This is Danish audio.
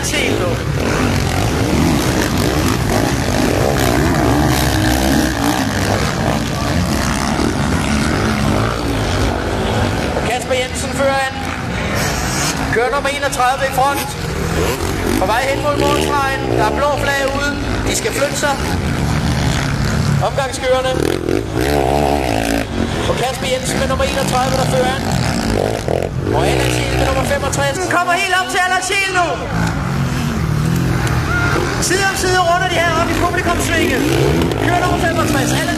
at se. Kasper Jensen fører an. Kører nummer 31 i front. På vej hen mod målstregen. Der er blå flag ude. De skal flytte sig. Omgangskørende. Og Kasper Jensen med nummer 31, der fører an. Og Allan Thiel med nummer 65. Den kommer helt op til Allan Thiel nu. Side om side runder de her op i publikumsvinget. Kører nummer 65, Alle